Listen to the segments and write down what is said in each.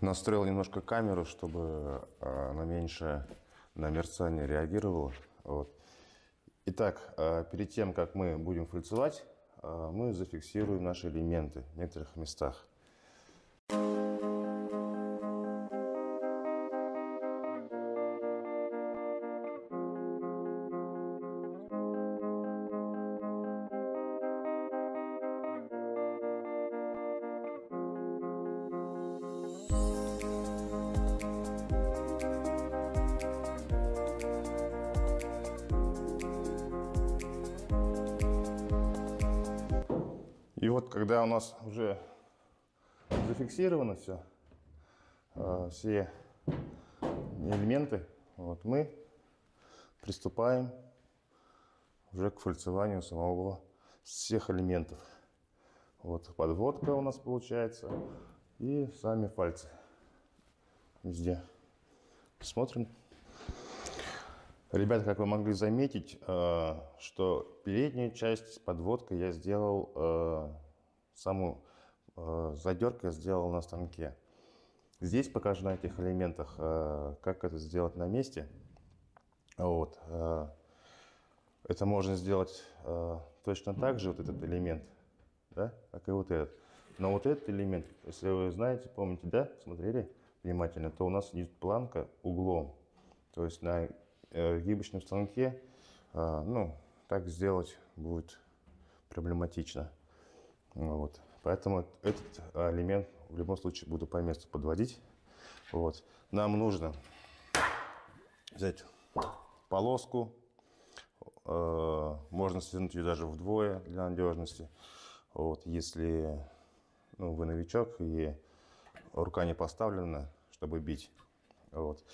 Настроил немножко камеру, чтобы э, она меньше на мерцание реагировала. Вот. Итак, э, перед тем, как мы будем фальцевать, э, мы зафиксируем наши элементы в некоторых местах. И нас уже зафиксировано все, э, все элементы, вот мы приступаем уже к фальцеванию самого всех элементов. Вот подводка у нас получается и сами фальцы везде. Смотрим. Ребята, как вы могли заметить, э, что переднюю часть подводка я сделал, э, саму э, задерку я сделал на станке. Здесь покажу на этих элементах, как это сделать на месте. Вот. Это можно сделать точно так же, вот этот элемент, да, как и вот этот. Но вот этот элемент, если вы знаете, помните, да, смотрели внимательно, то у нас идет планка углом. То есть на Э, гибочном станке, э, ну, так сделать будет проблематично. Вот. Поэтому этот элемент в любом случае буду по месту подводить. Вот. Нам нужно взять полоску, э, можно свернуть ее даже вдвое для надежности. Вот. Если ну, вы новичок и рука не поставлена, чтобы бить, вот.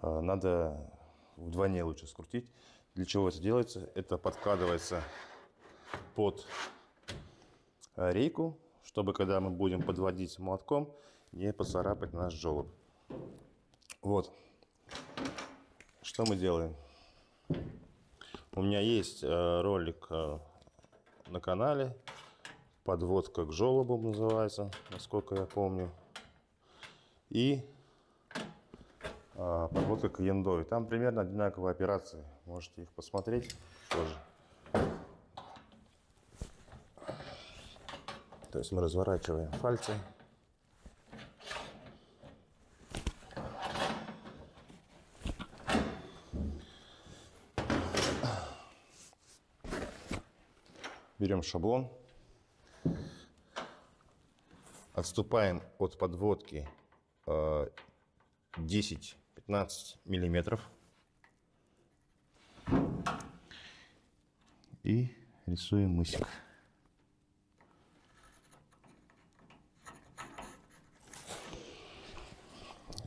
надо вдвойне лучше скрутить. Для чего это делается? Это подкладывается под рейку, чтобы когда мы будем подводить молотком, не поцарапать наш желоб. Вот. Что мы делаем? У меня есть э, ролик э, на канале. Подводка к желобу называется, насколько я помню. И подводка к яндой. Там примерно одинаковые операции. Можете их посмотреть тоже. То есть мы разворачиваем пальцы. Берем шаблон. Отступаем от подводки 10 а, 15 миллиметров. И рисуем мысик.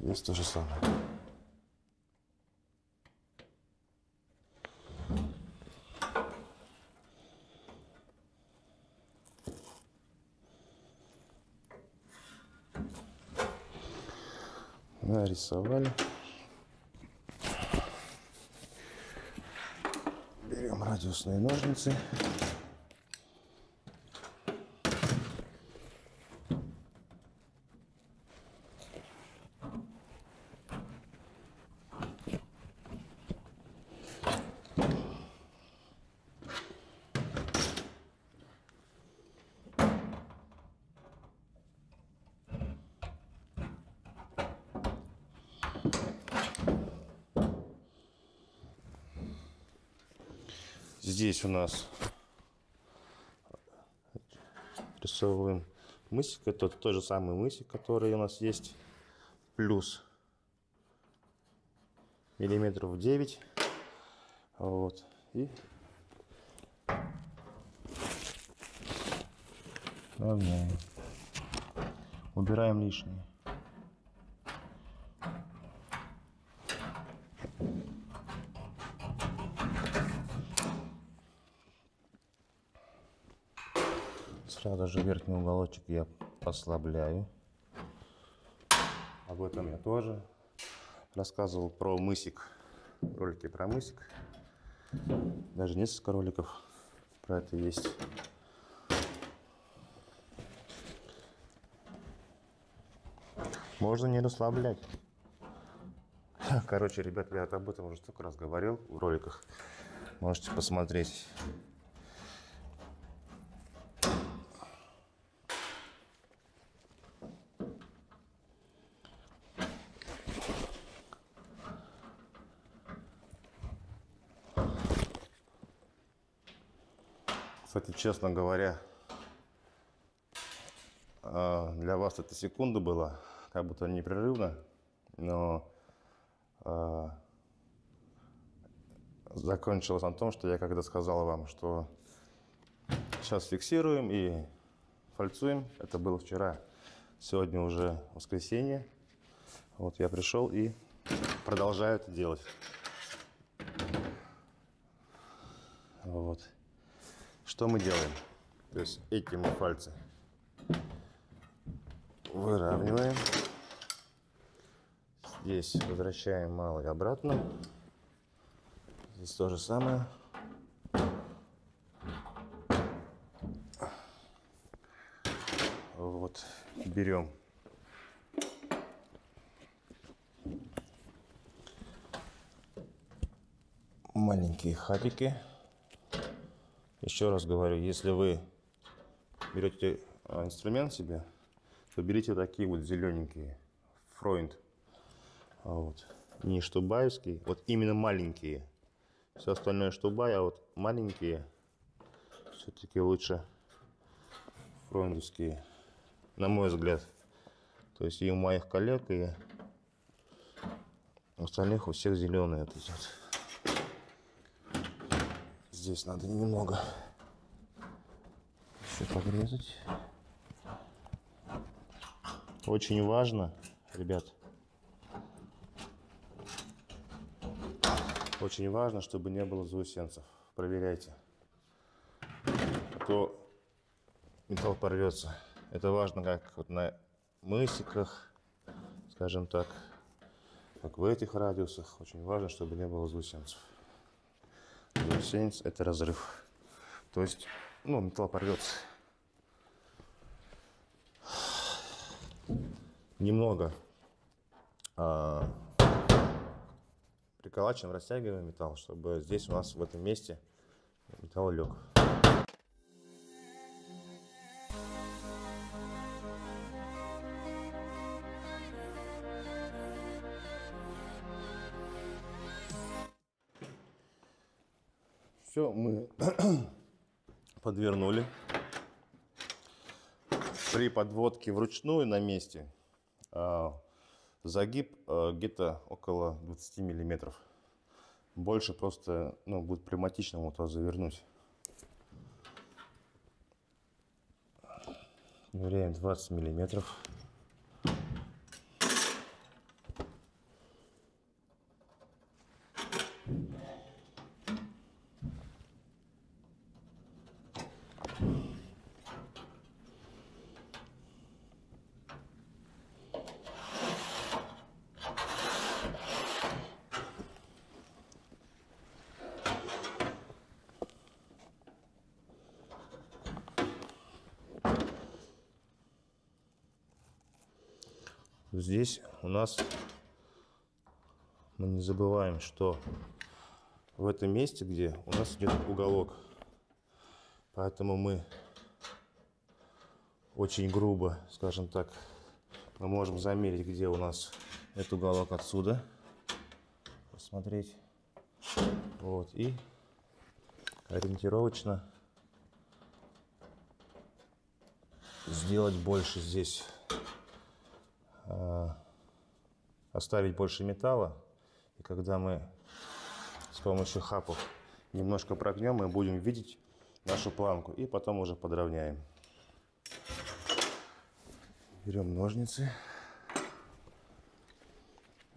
Здесь то же самое. нарисовали. радиусные ножницы. Здесь у нас рисовываем мысик. Это тот же самый мысик, который у нас есть. Плюс миллиметров 9. Вот. И равняем. Убираем лишнее. Сразу же верхний уголочек я послабляю. Об этом я тоже рассказывал про мысик. Ролики про мысик. Даже несколько роликов про это есть. Можно не расслаблять. Короче, ребят, я об этом уже столько раз говорил в роликах. Можете посмотреть. Честно говоря, а, для вас это секунда была, как будто непрерывно, но а, закончилось на том, что я когда сказал вам, что сейчас фиксируем и фальцуем, это было вчера, сегодня уже воскресенье, вот я пришел и продолжаю это делать. Вот. Что мы делаем? То есть эти мы пальцы выравниваем. Здесь возвращаем малый обратно. Здесь то же самое. Вот, берем маленькие хапики. Еще раз говорю, если вы берете а, инструмент себе, то берите такие вот зелененькие, Фройнд. А вот. Не штубаевские, вот именно маленькие. Все остальное штубай, а вот маленькие все-таки лучше фройндовские, на мой взгляд. То есть и у моих коллег, и у остальных у всех зеленые вот эти вот. Здесь надо немного еще подрезать. Очень важно, ребят, очень важно, чтобы не было заусенцев. Проверяйте. А то металл порвется. Это важно как вот на мысиках, скажем так, как в этих радиусах. Очень важно, чтобы не было заусенцев. Заусенец – это разрыв. То есть, ну, металл порвется. немного а, приколачиваем, растягиваем металл, чтобы здесь у нас в этом месте металл лег. Мы подвернули. При подводке вручную на месте а, загиб а, где-то около 20 миллиметров. Больше просто ну, будет проблематично вот завернуть. Меряем 20 миллиметров. Здесь у нас мы не забываем, что в этом месте, где у нас идет уголок, поэтому мы очень грубо, скажем так, мы можем замерить, где у нас этот уголок отсюда, посмотреть, вот, и ориентировочно сделать больше здесь Э, оставить больше металла. И когда мы с помощью хапов немножко прогнем, мы будем видеть нашу планку. И потом уже подровняем. Берем ножницы.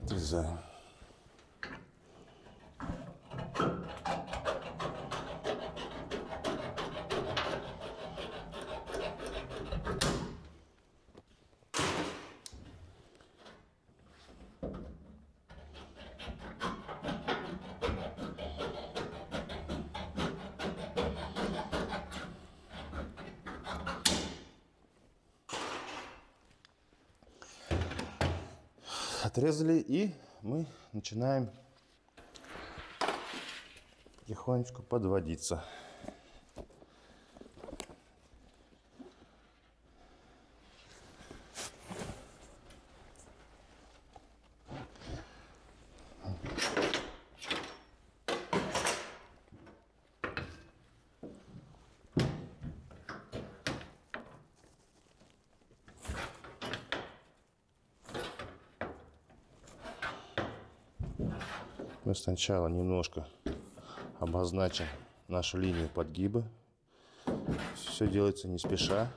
Отрезаем. Отрезали и мы начинаем потихонечку подводиться. Мы сначала немножко обозначим нашу линию подгиба. Все делается не спеша.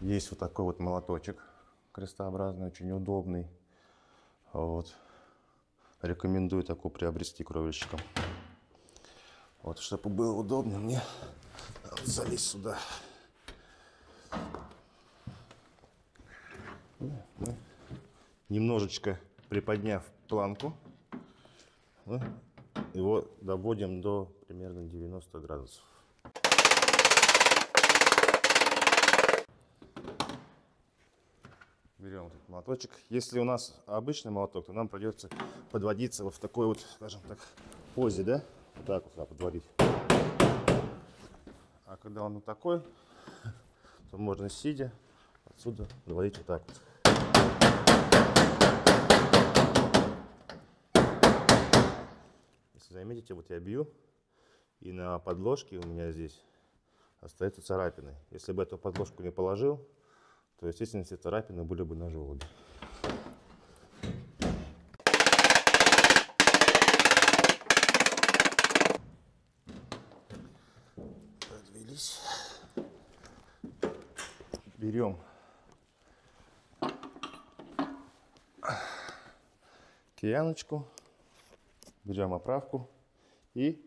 Есть вот такой вот молоточек крестообразный, очень удобный. Вот. Рекомендую такую приобрести кровельщикам. Вот, чтобы было удобно мне залезть сюда. Мы немножечко приподняв планку, мы его доводим до примерно 90 градусов. Берем этот молоточек. Если у нас обычный молоток, то нам придется подводиться вот в такой вот, скажем так, позе, да? Вот так вот да, подводить. А когда он вот такой, то можно сидя отсюда подводить вот так вот. Если заметите, вот я бью, и на подложке у меня здесь остаются царапины. Если бы эту подложку не положил, то, естественно, все царапины были бы на желуде. Подвелись. Берем кияночку, берем оправку и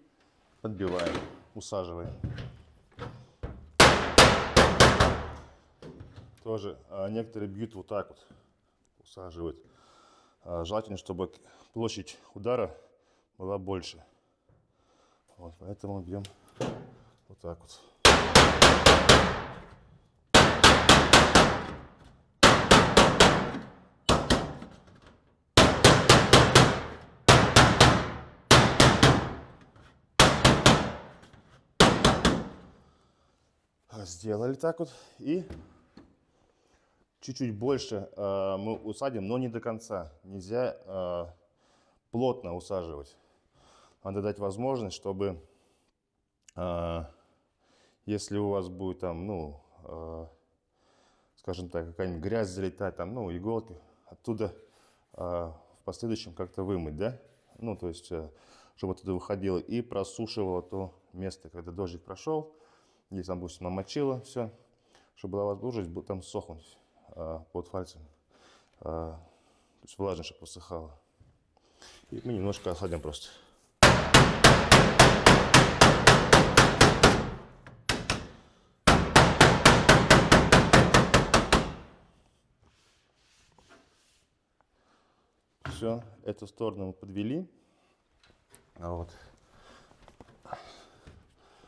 подбиваем, усаживаем. Тоже а, некоторые бьют вот так вот, усаживают. А, желательно, чтобы площадь удара была больше. Вот, поэтому бьем вот так вот. Сделали так вот и чуть-чуть больше э, мы усадим, но не до конца. Нельзя э, плотно усаживать. Надо дать возможность, чтобы, э, если у вас будет там, ну, э, скажем так, какая-нибудь грязь залетать, там, ну, иголки, оттуда э, в последующем как-то вымыть, да? Ну, то есть, э, чтобы оттуда выходило и просушивало то место, когда дождик прошел, там, допустим, намочило все, чтобы была возможность там сохнуть. А, под пальцем. А, то есть влажно, чтобы высыхало. И мы немножко охладим просто. Все, эту сторону мы подвели. А вот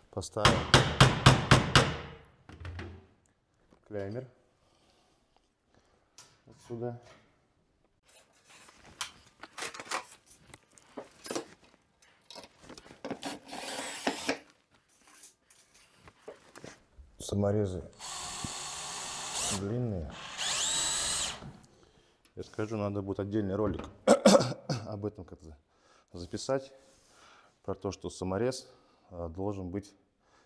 поставим клеймер сюда. Саморезы длинные. Я скажу, надо будет отдельный ролик об этом как-то записать. Про то, что саморез а, должен быть,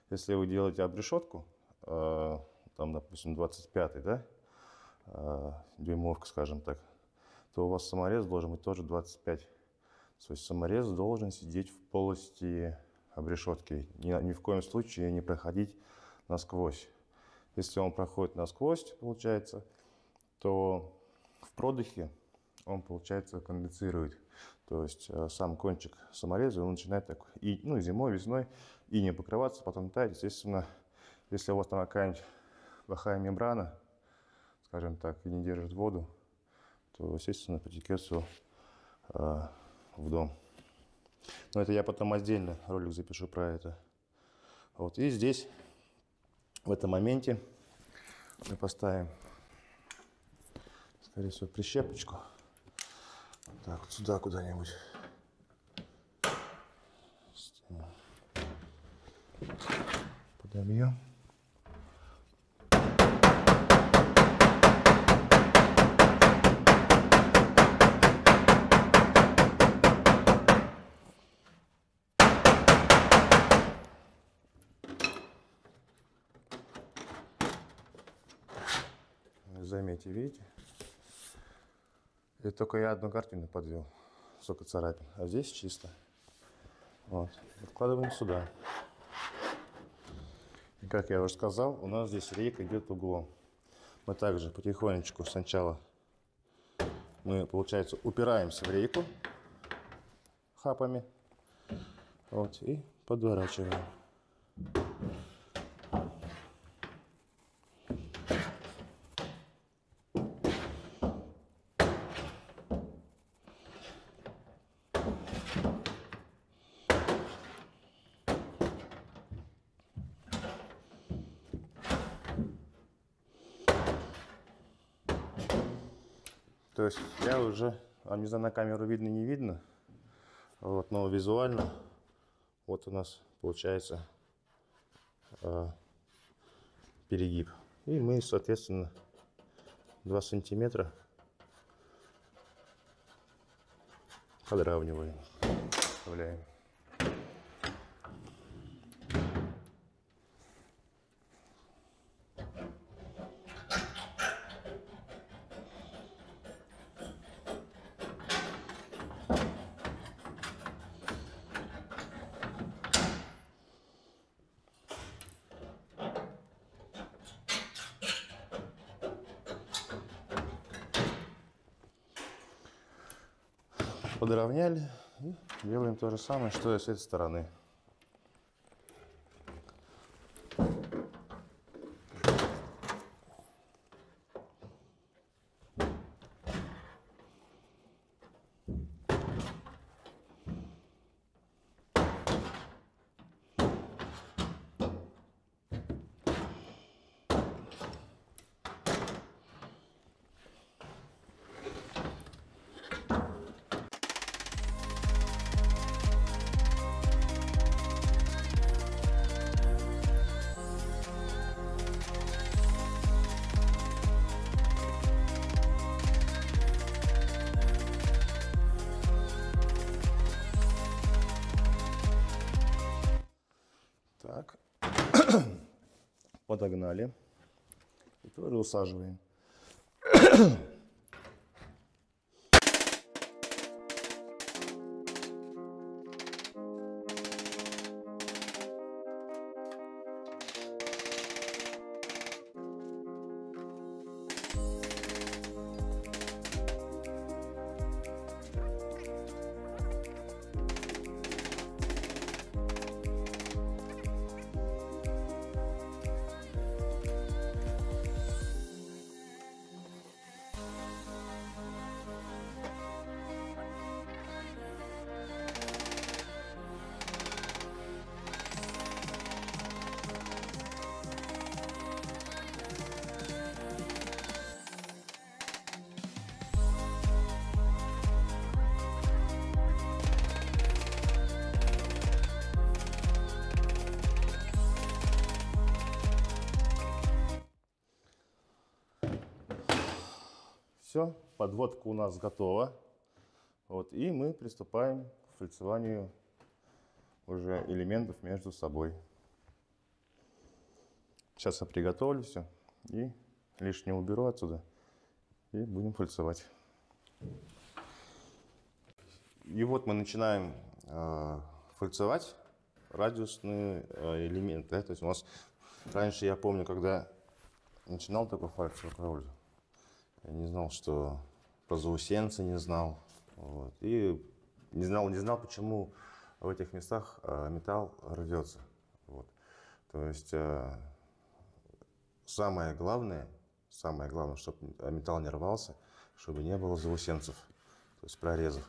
если вы делаете обрешетку, а, там, допустим, 25 да, Э, дюймовка, скажем так, то у вас саморез должен быть тоже 25. То есть саморез должен сидеть в полости обрешетки. Ни, ни в коем случае не проходить насквозь. Если он проходит насквозь, получается, то в продыхе он, получается, конденсирует. То есть э, сам кончик самореза он начинает так, и, ну, зимой, весной, и не покрываться, потом таять. Естественно, если у вас там какая-нибудь плохая мембрана, скажем так, не держит воду, то, естественно, потекет все э, в дом. Но это я потом отдельно ролик запишу про это. Вот. И здесь, в этом моменте, мы поставим, скорее всего, прищепочку. Так, вот сюда куда-нибудь. Подобьем. Заметьте, видите? Это только я одну картину подвел. Сколько царапин. А здесь чисто. Вот. Откладываем сюда. И как я уже сказал, у нас здесь рейка идет углом. Мы также потихонечку сначала мы, получается, упираемся в рейку хапами. Вот, и подворачиваем. То есть я уже, а не знаю, на камеру видно, не видно, вот, но визуально вот у нас получается э, перегиб. И мы, соответственно, 2 сантиметра подравниваем, вставляем. подровняли и делаем то же самое, что и с этой стороны. Подогнали. И тоже усаживаем. Подводка у нас готова. Вот, и мы приступаем к фальцеванию уже элементов между собой. Сейчас я приготовлю все и лишнее уберу отсюда и будем фальцевать. И вот мы начинаем э, фальцевать радиусные э, элементы. Да? То есть у нас раньше я помню, когда начинал такой фальцевый кровлю, я не знал, что про заусенцы не знал. Вот. И не знал, не знал, почему в этих местах э, металл рвется. Вот. То есть э, самое главное Самое главное, чтобы металл не рвался, чтобы не было заусенцев, то есть прорезов.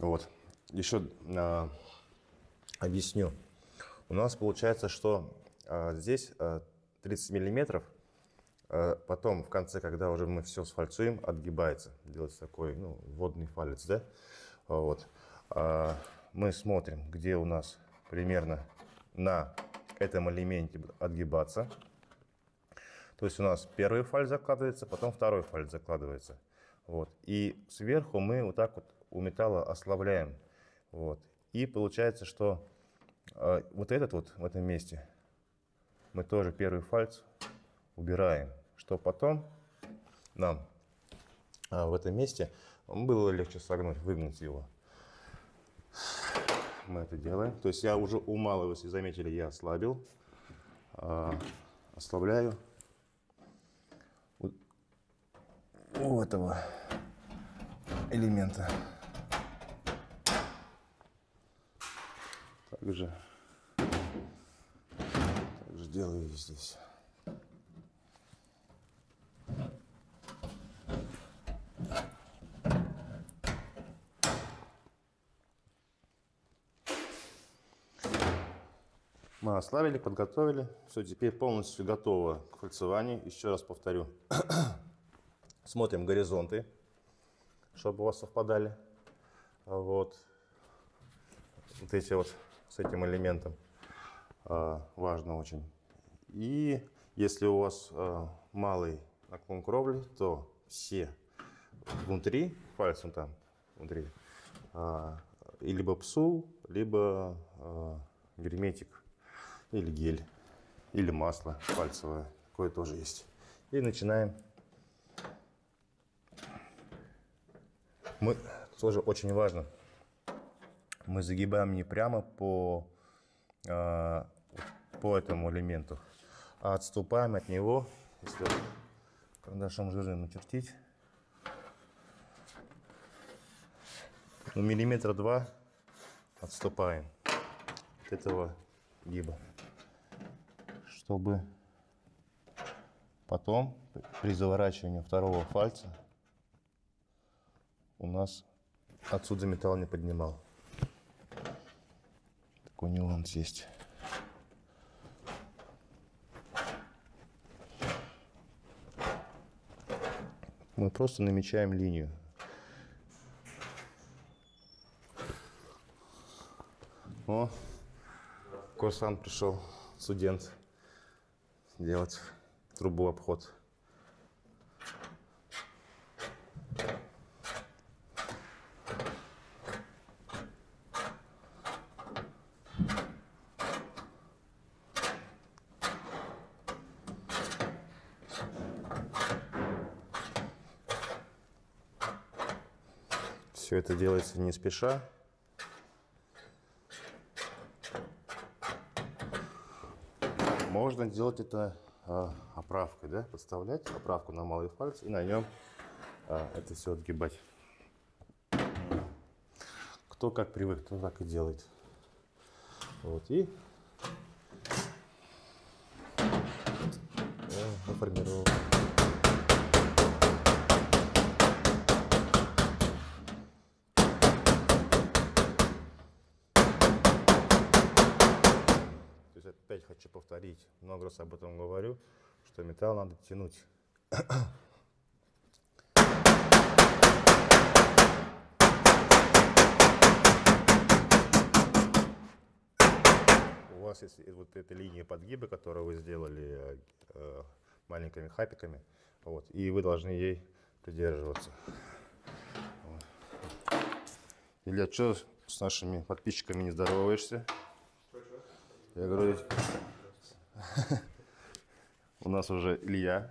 Вот. Еще э, объясню. У нас получается, что э, здесь э, 30 миллиметров, э, потом в конце, когда уже мы все сфальцуем, отгибается. Делается такой ну, водный фалец, да? Вот. Э, мы смотрим, где у нас примерно на этом элементе отгибаться. То есть у нас первый фальц закладывается, потом второй фальц закладывается. Вот. И сверху мы вот так вот у металла ослабляем. Вот. И получается, что э, вот этот вот в этом месте мы тоже первый фальц убираем, что потом нам э, в этом месте было легче согнуть, выгнуть его. Мы это делаем. То есть я уже у малого, если заметили, я ослабил. Э, ослабляю. у этого элемента. Также, также делаю здесь. Мы ослабили, подготовили. Все, теперь полностью готово к фальцеванию. Еще раз повторю. Смотрим горизонты, чтобы у вас совпадали. Вот. Вот эти вот с этим элементом. А, важно очень. И если у вас а, малый наклон кровли, то все внутри, пальцем там внутри, а, либо псул, либо герметик, или гель, или масло пальцевое, такое тоже есть. И начинаем Мы тоже очень важно. Мы загибаем не прямо по, э, по этому элементу, а отступаем от него, если карандашом жирным начертить. Ну, миллиметра два отступаем от этого гиба, чтобы потом при заворачивании второго фальца у нас отсюда металл не поднимал. Такой нюанс есть. Мы просто намечаем линию. О, курсант пришел, студент, делать трубу обход. Все это делается не спеша. Можно делать это а, оправкой, да, подставлять оправку на малый палец и на нем а, это все отгибать. Кто как привык, то так и делает. Вот и формировал. опять раз об этом говорю, что металл надо тянуть. У вас есть вот эта линия подгиба, которую вы сделали э, маленькими хапиками, вот, и вы должны ей придерживаться. Вот. Илья, что с нашими подписчиками не здороваешься? Я говорю, у нас уже Илья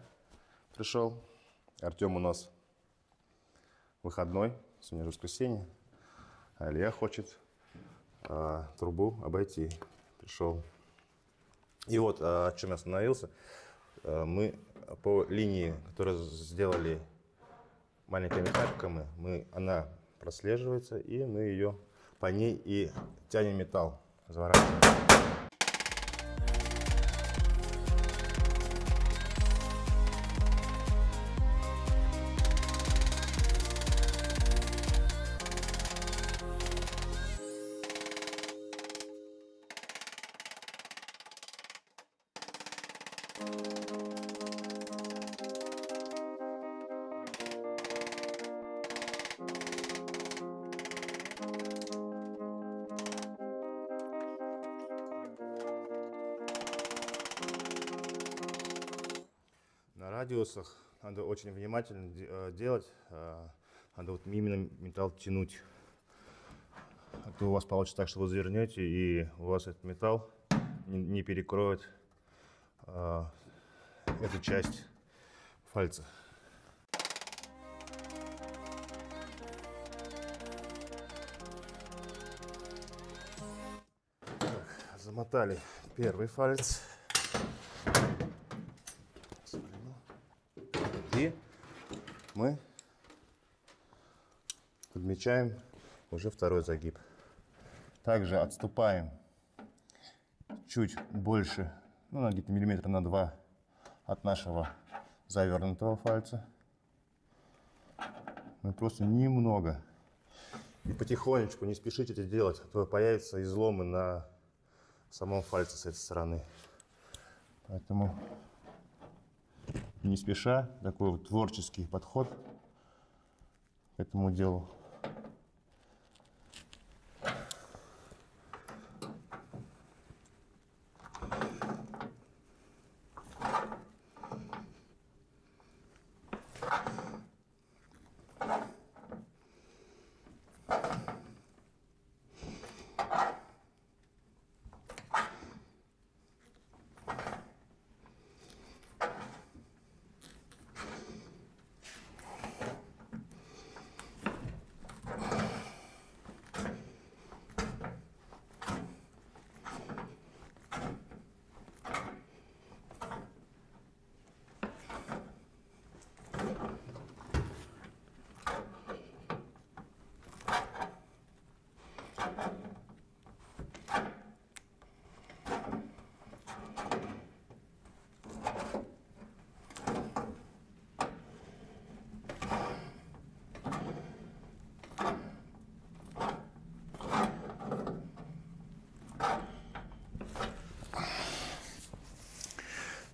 пришел. Артем у нас выходной, сегодня воскресенье. А Илья хочет а, трубу обойти. Пришел. И вот, а, о чем я остановился. А, мы по линии, которую сделали маленькими капками, мы, она прослеживается, и мы ее по ней и тянем металл, заворачиваем. Радиусах надо очень внимательно э, делать. Э, надо вот именно металл тянуть. А то у вас получится так, что вы завернете, и у вас этот металл не, перекроет э, эту часть фальца. замотали первый фалец. И мы подмечаем уже второй загиб. Также отступаем чуть больше, ну, где-то миллиметра на два от нашего завернутого фальца. Мы просто немного. И потихонечку, не спешите это делать, а то появятся изломы на самом фальце с этой стороны. Поэтому не спеша, такой вот творческий подход к этому делу.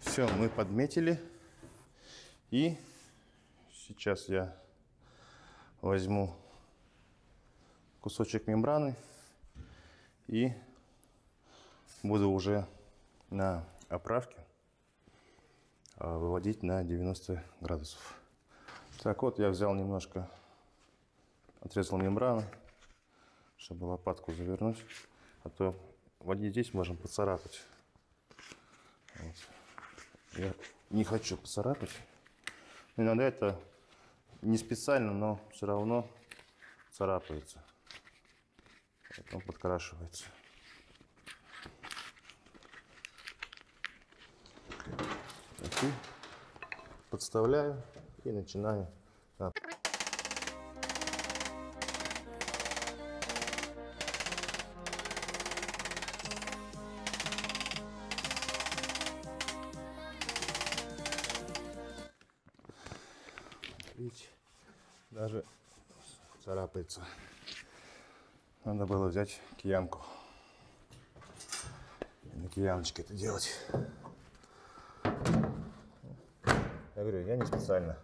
Все, мы подметили. И сейчас я возьму кусочек мембраны и буду уже на оправке а, выводить на 90 градусов. Так вот, я взял немножко, отрезал мембрану, чтобы лопатку завернуть, а то водить здесь можем поцарапать. Вот. Я не хочу поцарапать. Иногда это не специально, но все равно царапается. Потом подкрашивается. Подставляю и начинаю Видите, царапается. Надо было взять киянку. На кияночке это делать. Я говорю, я не специально.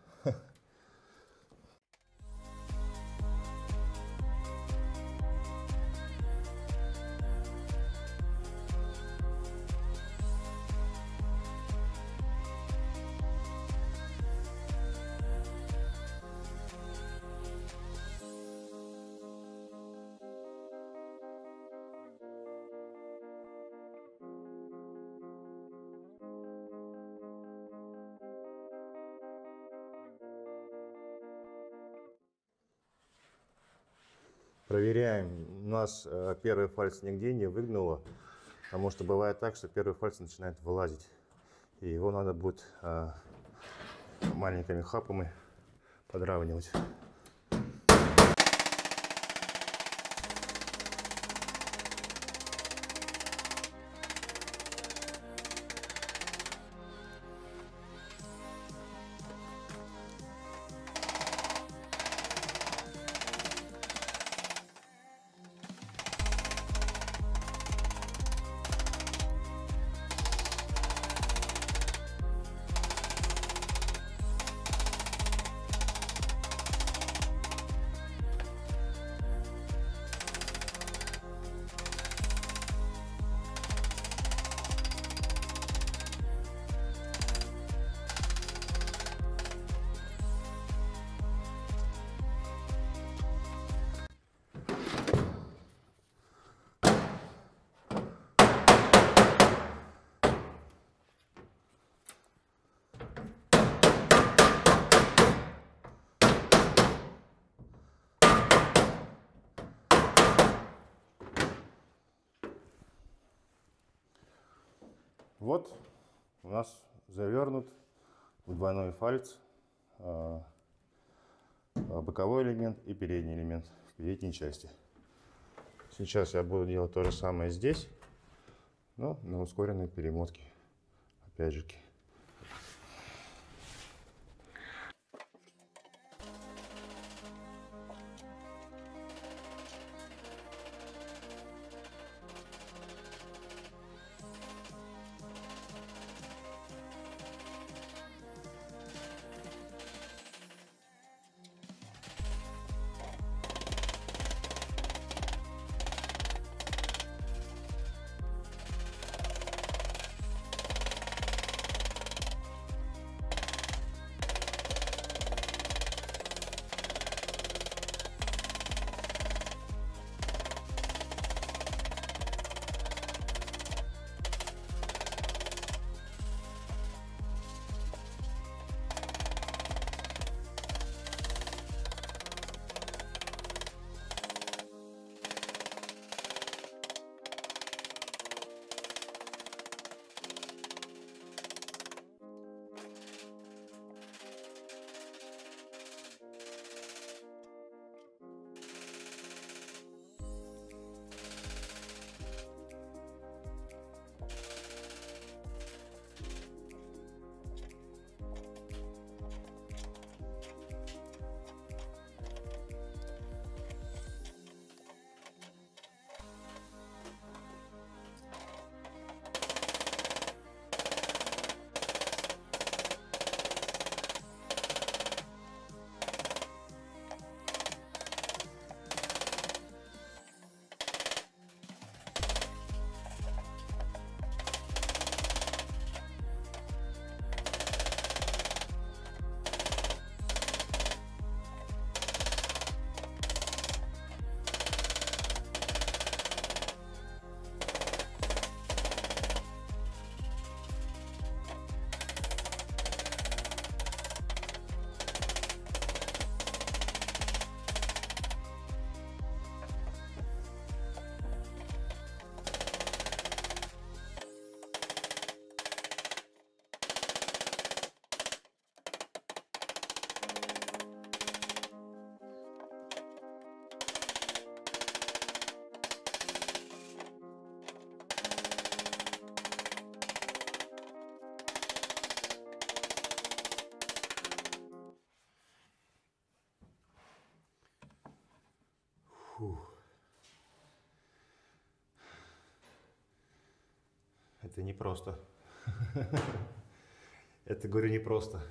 Проверяем. У нас э, первый фальц нигде не выгнуло, потому что бывает так, что первый фальц начинает вылазить. И его надо будет э, маленькими хапами подравнивать. Вот у нас завернут в двойной фальц а, а, боковой элемент и передний элемент в передней части. Сейчас я буду делать то же самое здесь, но на ускоренной перемотке. Опять же. -таки. Это непросто. Это, говорю, непросто. Ну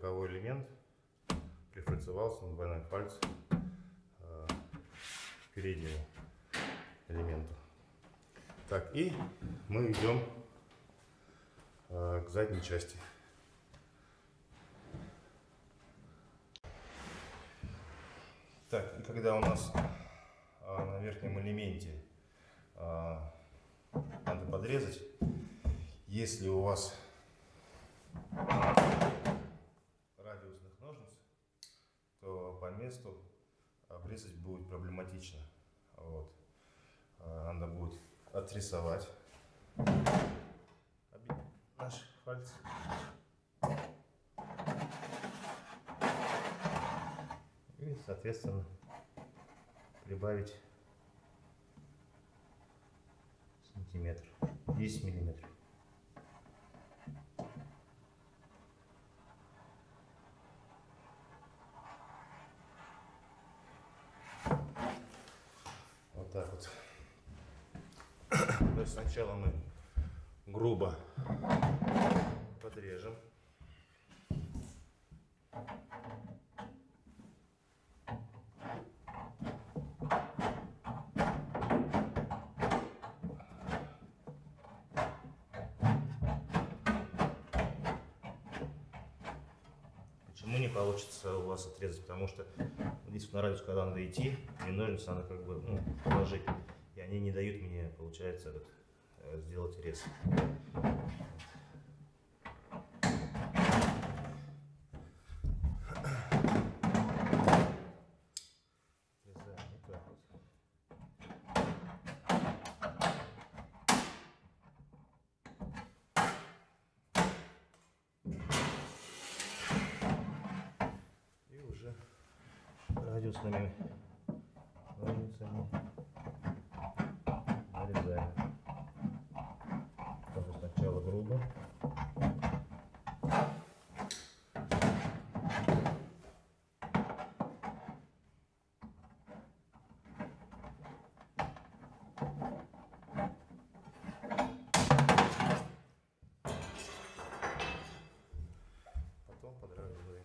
боковой элемент прифрицевался на двойной пальце э, к переднему элементу. Так, и мы идем э, к задней части. Так, и когда у нас э, на верхнем элементе э, надо подрезать. Если у вас радиусных ножниц, то по месту обрезать будет проблематично. Вот. А, надо будет отрисовать наши пальцы. И, соответственно, прибавить сантиметров, 10 миллиметров. Сначала мы грубо подрежем. Почему не получится у вас отрезать? Потому что здесь на радиус, когда надо идти, мне ножницы надо как бы ну, положить. И они не дают мне, получается, этот сделать рез. радиусными ножницами нарезаем. Тоже сначала грубо. Потом подравниваем.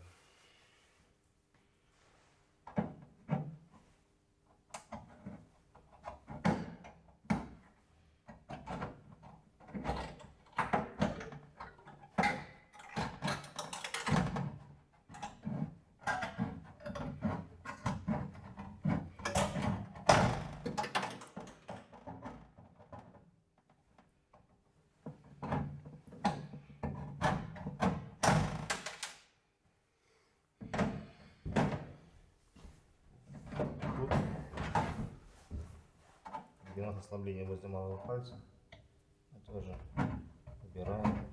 тут, нас ослабление возле малого пальца, мы тоже убираем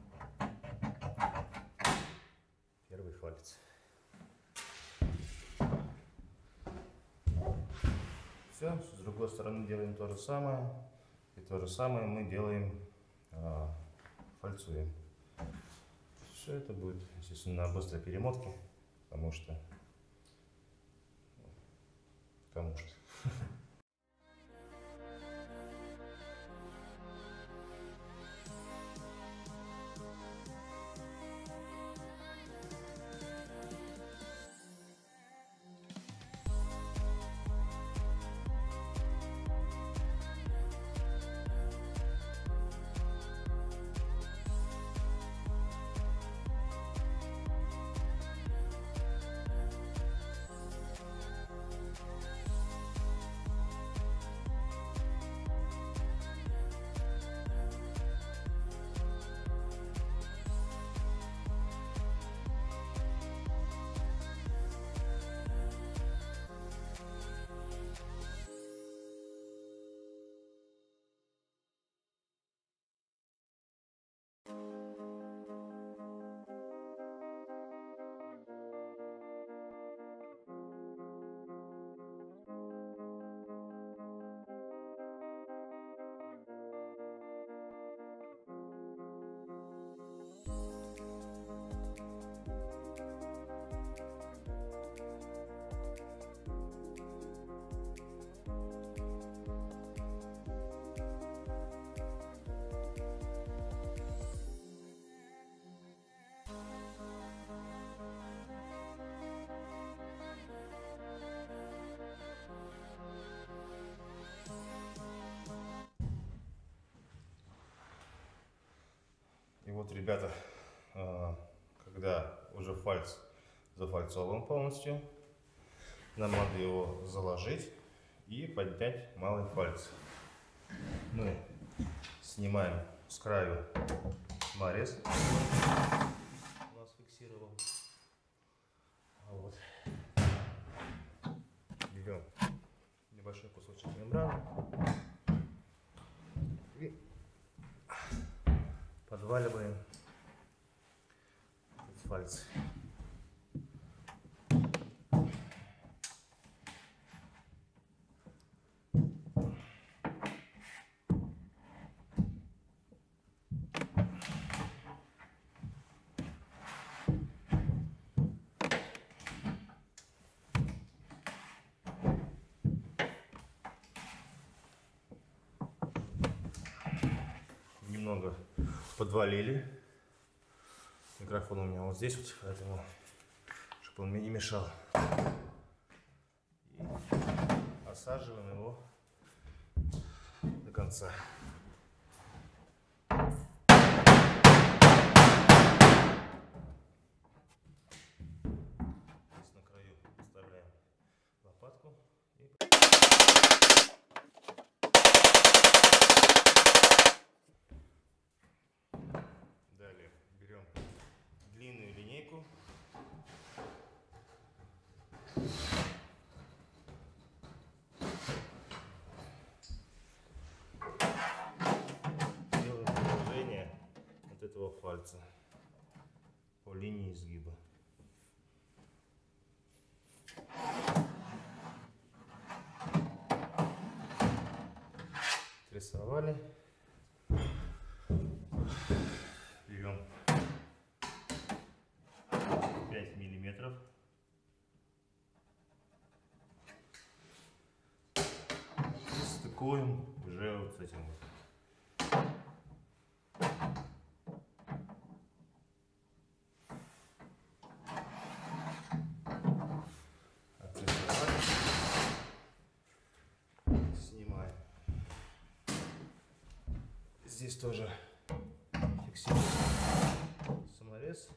первый палец. Все, с другой стороны делаем то же самое. И то же самое мы делаем, а, фальцуем. Все это будет, естественно, на быстрой перемотке, потому что ребята, а, когда уже фальц зафальцован полностью, нам надо его заложить и поднять малый палец. Мы снимаем с краю нарез. У нас фиксировал. Вот. Берем небольшой кусочек мембраны. И подваливаем этот пальцы. Немного подвалили. Микрофон у меня вот здесь вот, поэтому, чтобы он мне не мешал. И осаживаем его до конца. фальца по линии изгиба. Рисовали. Берем 5 миллиметров. И стыкуем уже вот с этим вот. Отрисовали. Снимаем. Здесь тоже фиксируем саморез.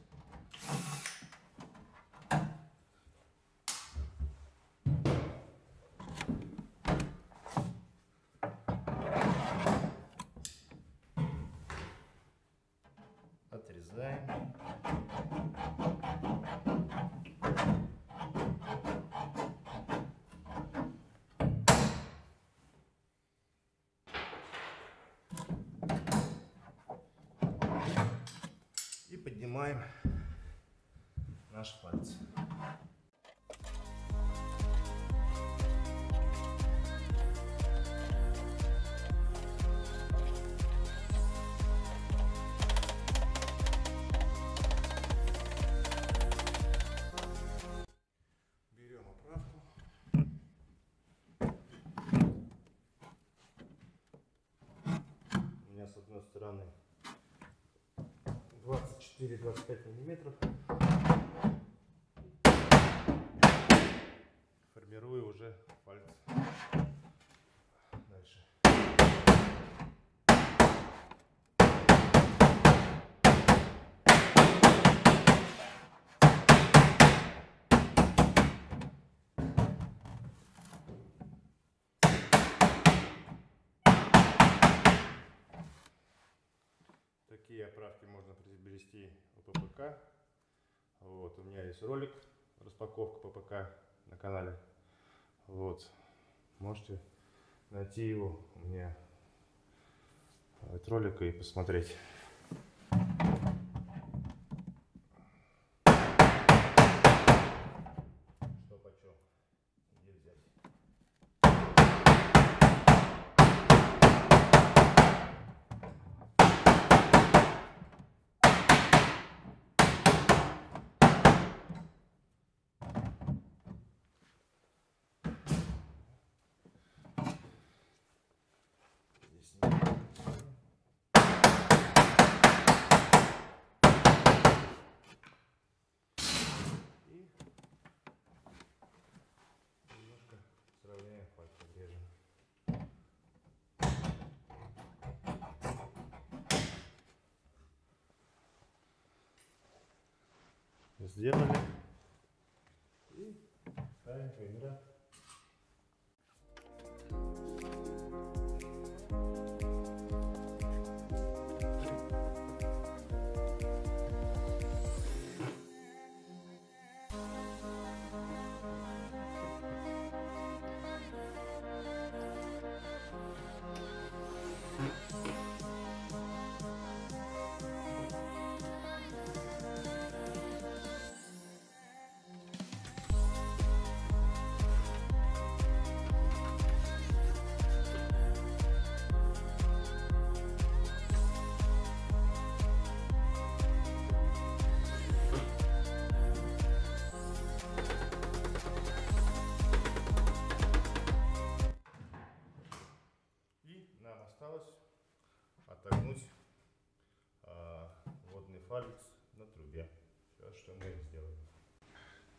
Наш палец. Берем оправку. У меня с одной стороны 24-25 миллиметров. Уже пальцы. Дальше. Такие оправки можно приобрести у ППК. Вот, у меня есть ролик распаковка ППК на канале. Вот, можете найти его у меня этот ролик и посмотреть. Что почем, где взять. Здесь не- И немножко сравняем пальцы, режем. Сделали. И ставим камера.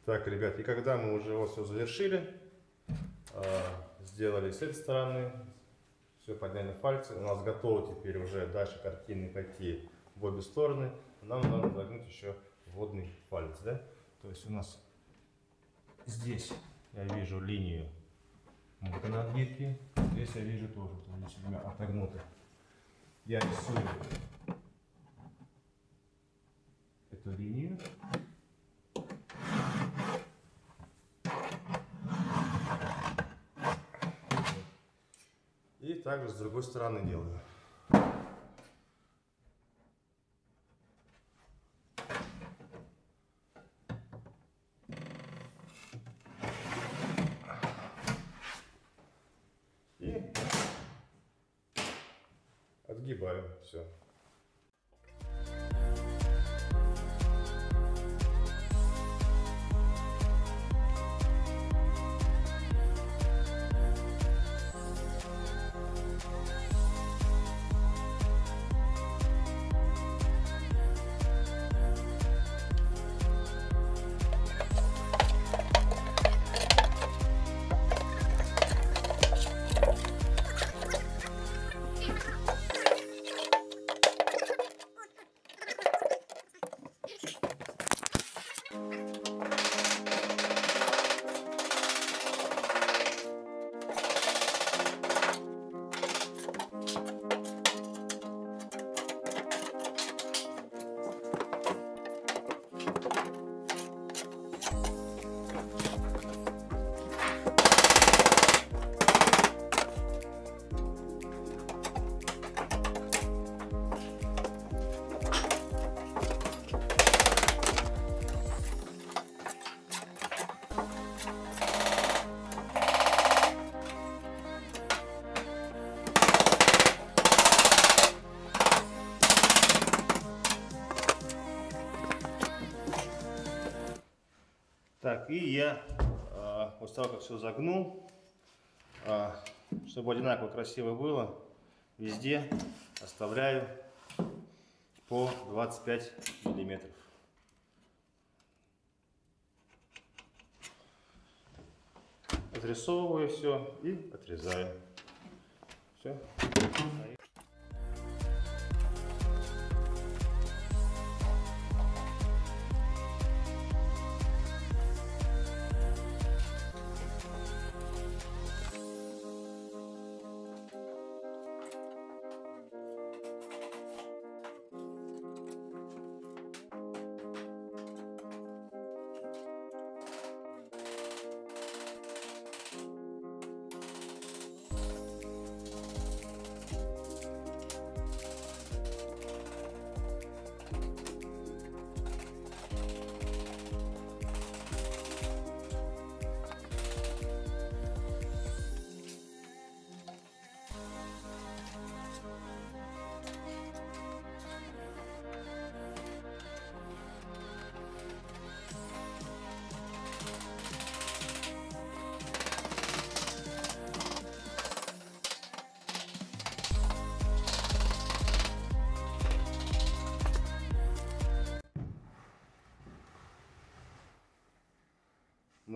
Так, ребят, и когда мы уже вот все завершили, а, сделали с этой стороны, все подняли фальцы, у нас готово теперь уже дальше картины пойти в обе стороны. Нам надо загнуть еще водный палец, да? То есть у нас здесь я вижу линию вот она отбитки. Здесь я вижу тоже, то есть у меня отогнуты. Я рисую эту линию. Также с другой стороны делаю. И я э, после того, как все загнул, э, чтобы одинаково красиво было, везде оставляю по 25 миллиметров. Отрисовываю все и отрезаю. Все.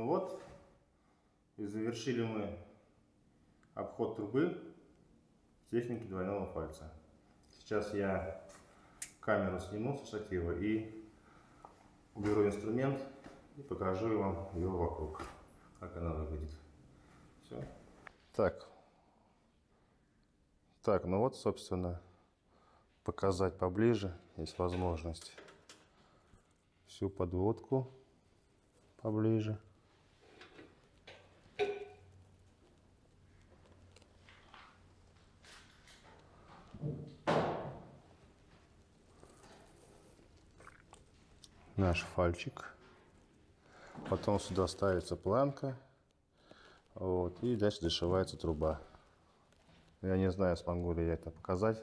Ну вот, и завершили мы обход трубы в технике двойного пальца. Сейчас я камеру сниму со штатива и уберу инструмент и покажу вам его вокруг, как она выглядит. Все. Так. Так, ну вот, собственно, показать поближе, есть возможность всю подводку поближе. Наш фальчик. Потом сюда ставится планка. Вот, и дальше зашивается труба. Я не знаю, смогу ли я это показать.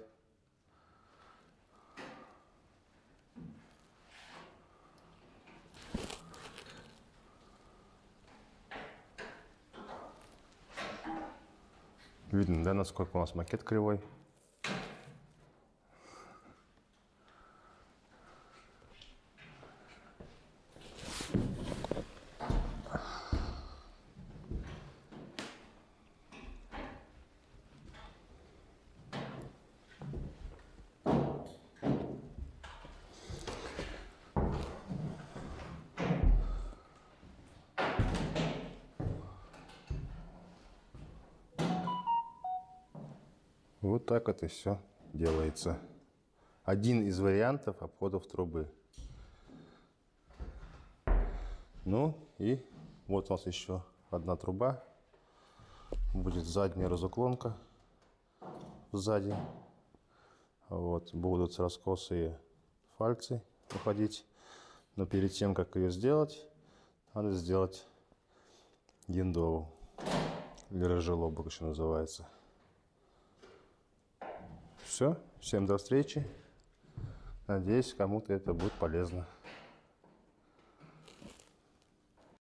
Видно, да, насколько у нас макет кривой. Так это все делается. Один из вариантов обходов трубы. Ну и вот у нас еще одна труба. Будет задняя разуклонка сзади. Вот, будут раскосые фальцы уходить. Но перед тем, как ее сделать, надо сделать гендову. Или рыжелобок еще называется. Все. Всем до встречи. Надеюсь, кому-то это будет полезно.